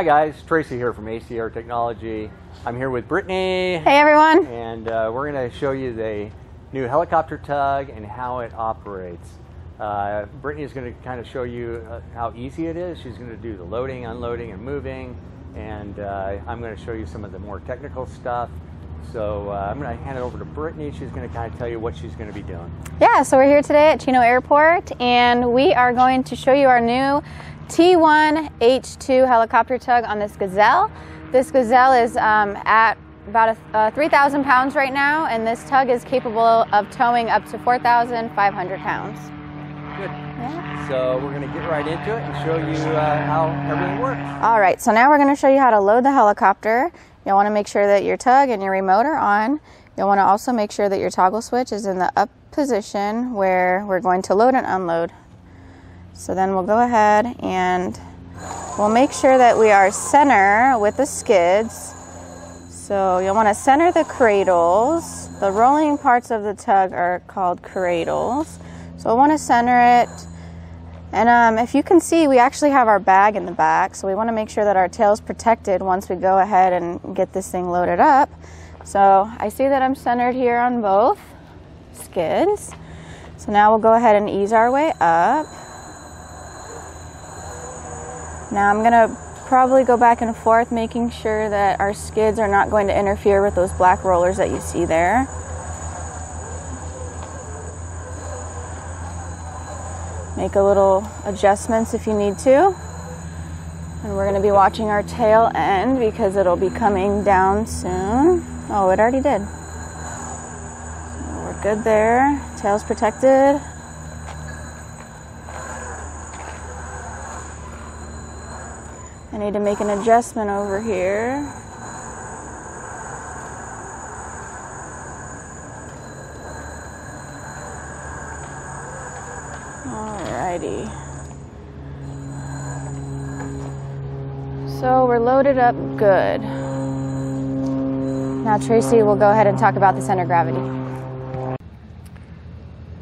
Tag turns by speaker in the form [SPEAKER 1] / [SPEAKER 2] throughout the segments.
[SPEAKER 1] Hi guys, Tracy here from AC AIR Technology. I'm here with Brittany.
[SPEAKER 2] Hey everyone.
[SPEAKER 1] And uh, we're going to show you the new helicopter tug and how it operates. Uh, Brittany is going to kind of show you uh, how easy it is. She's going to do the loading, unloading, and moving. And uh, I'm going to show you some of the more technical stuff. So uh, I'm going to hand it over to Brittany. She's going to kind of tell you what she's going to be doing.
[SPEAKER 2] Yeah, so we're here today at Chino Airport and we are going to show you our new T1 H2 helicopter tug on this Gazelle. This Gazelle is um, at about uh, 3,000 pounds right now and this tug is capable of towing up to 4,500 pounds.
[SPEAKER 1] Good. Yeah. So we're going to get right into it and show you uh, how everything works.
[SPEAKER 2] All right, so now we're going to show you how to load the helicopter. You'll want to make sure that your tug and your remote are on. You'll want to also make sure that your toggle switch is in the up position where we're going to load and unload. So then we'll go ahead and we'll make sure that we are center with the skids. So you'll want to center the cradles. The rolling parts of the tug are called cradles. So we'll want to center it and um, if you can see, we actually have our bag in the back, so we want to make sure that our tail's protected once we go ahead and get this thing loaded up. So I see that I'm centered here on both skids. So now we'll go ahead and ease our way up. Now I'm going to probably go back and forth making sure that our skids are not going to interfere with those black rollers that you see there. Make a little adjustments if you need to. And we're going to be watching our tail end because it'll be coming down soon. Oh, it already did. we're good there. Tail's protected. I need to make an adjustment over here. So we're loaded up good. Now Tracy will go ahead and talk about the center of gravity.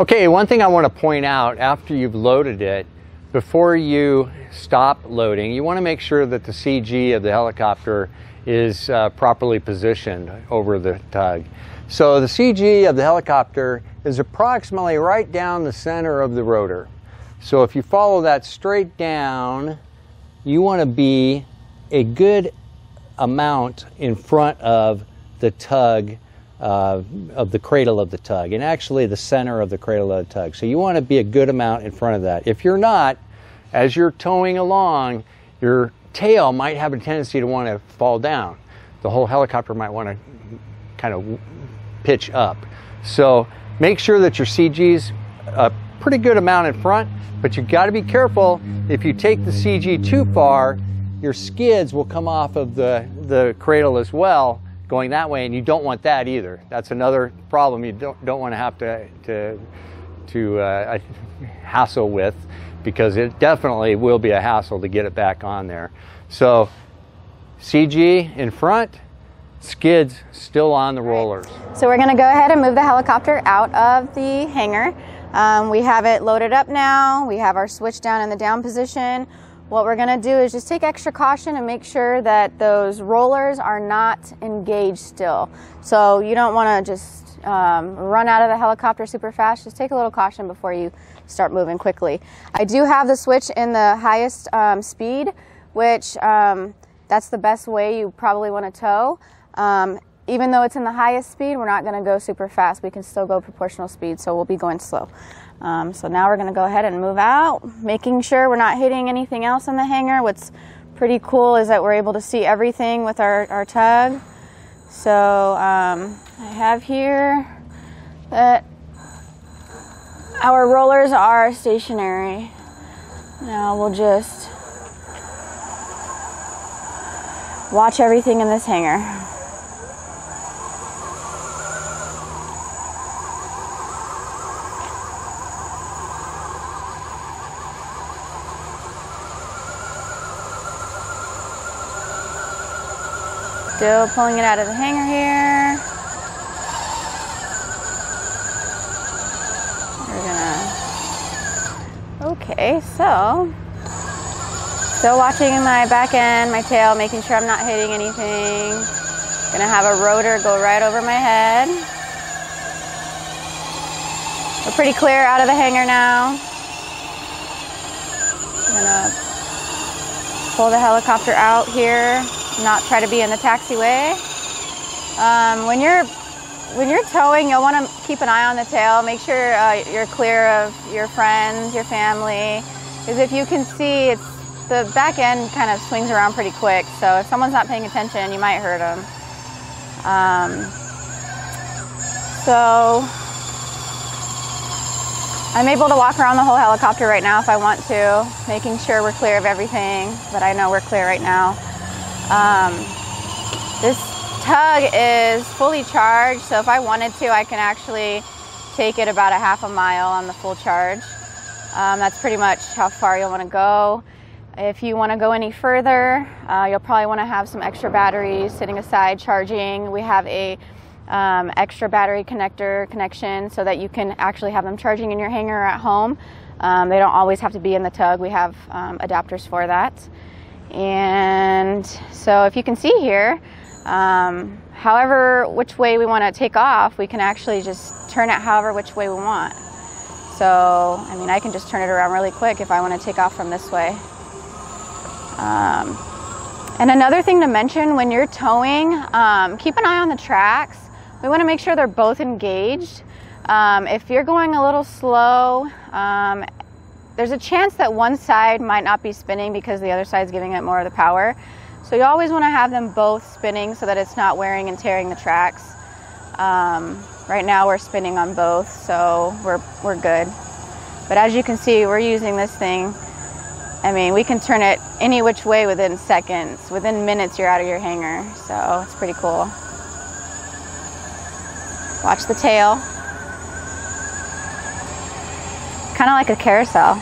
[SPEAKER 1] Okay, one thing I want to point out after you've loaded it, before you stop loading, you want to make sure that the CG of the helicopter is uh, properly positioned over the tug. So the CG of the helicopter is approximately right down the center of the rotor. So if you follow that straight down, you want to be a good amount in front of the tug, uh, of the cradle of the tug, and actually the center of the cradle of the tug. So you want to be a good amount in front of that. If you're not, as you're towing along, your tail might have a tendency to want to fall down. The whole helicopter might want to kind of pitch up. So make sure that your CG's a pretty good amount in front but you've got to be careful. If you take the CG too far, your skids will come off of the, the cradle as well, going that way, and you don't want that either. That's another problem you don't, don't want to have to, to, to uh, hassle with because it definitely will be a hassle to get it back on there. So CG in front, skids still on the rollers.
[SPEAKER 2] So we're going to go ahead and move the helicopter out of the hangar. Um, we have it loaded up now. We have our switch down in the down position. What we're gonna do is just take extra caution and make sure that those rollers are not engaged still. So you don't wanna just um, run out of the helicopter super fast. Just take a little caution before you start moving quickly. I do have the switch in the highest um, speed, which um, that's the best way you probably wanna tow. Even though it's in the highest speed, we're not going to go super fast. We can still go proportional speed, so we'll be going slow. Um, so now we're going to go ahead and move out, making sure we're not hitting anything else in the hangar. What's pretty cool is that we're able to see everything with our, our tug. So um, I have here that our rollers are stationary. Now we'll just watch everything in this hangar. Still pulling it out of the hanger here. We're gonna, okay, so Still watching my back end, my tail, making sure I'm not hitting anything. Gonna have a rotor go right over my head. We're pretty clear out of the hangar now. gonna pull the helicopter out here, not try to be in the taxiway. Um, when you're when you're towing, you'll want to keep an eye on the tail. Make sure uh, you're clear of your friends, your family, because if you can see, it's the back end kind of swings around pretty quick. So if someone's not paying attention, you might hurt them. Um, so I'm able to walk around the whole helicopter right now if I want to, making sure we're clear of everything, but I know we're clear right now. Um, this tug is fully charged, so if I wanted to, I can actually take it about a half a mile on the full charge. Um, that's pretty much how far you'll want to go. If you want to go any further, uh, you'll probably want to have some extra batteries sitting aside charging. We have a um, extra battery connector connection so that you can actually have them charging in your hangar at home. Um, they don't always have to be in the tug. We have um, adapters for that. And so if you can see here, um, however which way we want to take off, we can actually just turn it however which way we want. So, I mean, I can just turn it around really quick if I want to take off from this way. Um, and another thing to mention when you're towing, um, keep an eye on the tracks. We want to make sure they're both engaged. Um, if you're going a little slow, um, there's a chance that one side might not be spinning because the other side is giving it more of the power. So you always want to have them both spinning so that it's not wearing and tearing the tracks. Um, right now we're spinning on both, so we're, we're good. But as you can see, we're using this thing I mean, we can turn it any which way within seconds. Within minutes, you're out of your hangar. So it's pretty cool. Watch the tail. Kind of like a carousel.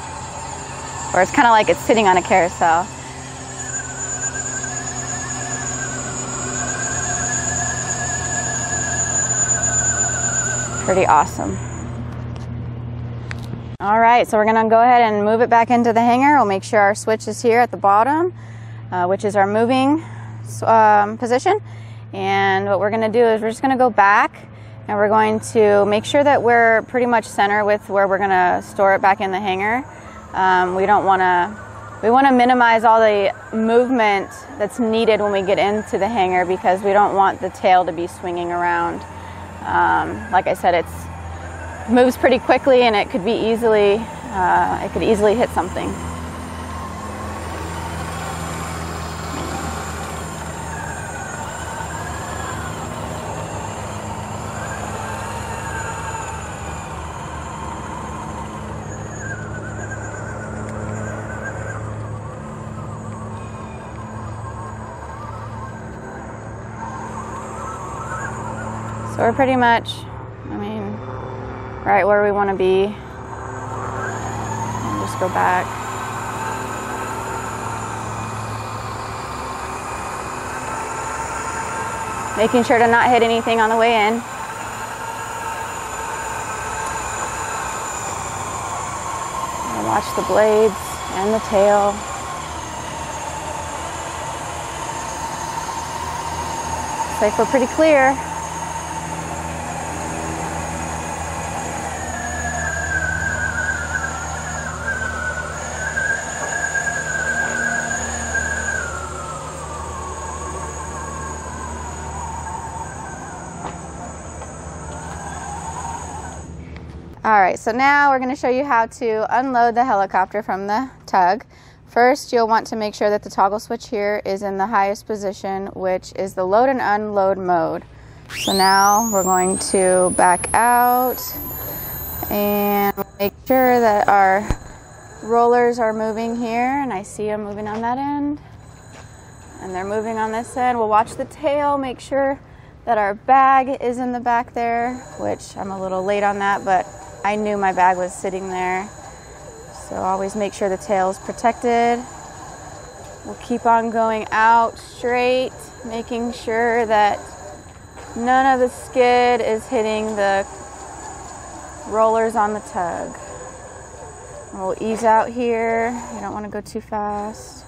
[SPEAKER 2] Or it's kind of like it's sitting on a carousel. Pretty awesome. All right, so we're gonna go ahead and move it back into the hangar. We'll make sure our switch is here at the bottom, uh, which is our moving um, position. And what we're gonna do is we're just gonna go back and we're going to make sure that we're pretty much center with where we're gonna store it back in the hangar. Um, we don't wanna, we wanna minimize all the movement that's needed when we get into the hangar because we don't want the tail to be swinging around. Um, like I said, it's moves pretty quickly and it could be easily, uh, it could easily hit something. So we're pretty much I mean, right where we want to be. And just go back. Making sure to not hit anything on the way in. And watch the blades and the tail. Looks like we're pretty clear. All right, so now we're going to show you how to unload the helicopter from the tug. First, you'll want to make sure that the toggle switch here is in the highest position, which is the load and unload mode. So now we're going to back out and make sure that our rollers are moving here, and I see them moving on that end. And they're moving on this end. We'll watch the tail, make sure that our bag is in the back there, which I'm a little late on that, but I knew my bag was sitting there. So always make sure the tail is protected. We'll keep on going out straight, making sure that none of the skid is hitting the rollers on the tug. We'll ease out here. You don't want to go too fast.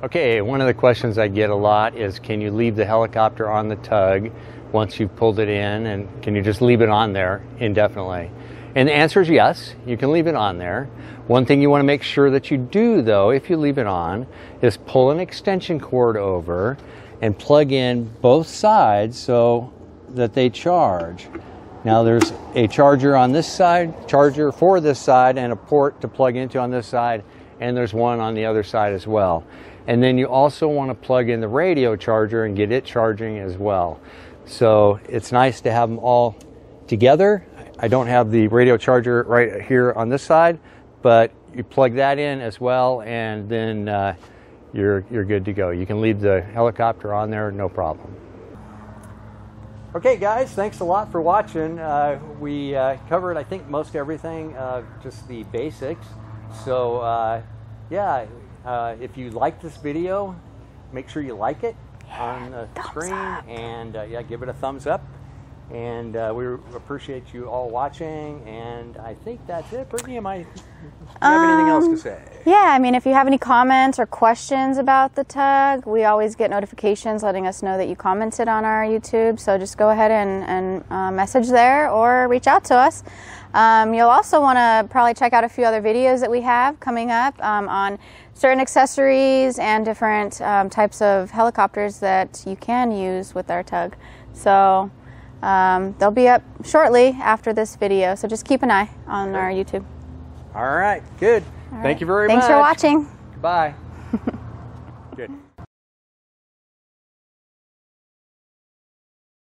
[SPEAKER 1] Okay, one of the questions I get a lot is can you leave the helicopter on the tug once you've pulled it in and can you just leave it on there indefinitely? And the answer is yes, you can leave it on there. One thing you want to make sure that you do though, if you leave it on, is pull an extension cord over and plug in both sides so that they charge. Now there's a charger on this side, charger for this side, and a port to plug into on this side, and there's one on the other side as well. And then you also want to plug in the radio charger and get it charging as well. So it's nice to have them all together. I don't have the radio charger right here on this side, but you plug that in as well, and then uh, you're, you're good to go. You can leave the helicopter on there, no problem. Okay, guys, thanks a lot for watching. Uh, we uh, covered, I think, most everything, uh, just the basics. So, uh, yeah, uh, if you like this video, make sure you like it on the screen and uh, yeah, give it a thumbs up. And uh, we appreciate you all watching. And I think that's it. Brittany, am I? Do you have anything else to say?
[SPEAKER 2] Yeah, I mean, if you have any comments or questions about the tug, we always get notifications letting us know that you commented on our YouTube. So just go ahead and, and uh, message there or reach out to us. Um, you'll also want to probably check out a few other videos that we have coming up um, on certain accessories and different um, types of helicopters that you can use with our tug. So um, they'll be up shortly after this video. So just keep an eye on our YouTube.
[SPEAKER 1] All right, good.
[SPEAKER 2] All
[SPEAKER 1] Thank you very
[SPEAKER 2] Thanks
[SPEAKER 1] much.
[SPEAKER 2] Thanks for watching.
[SPEAKER 1] Goodbye.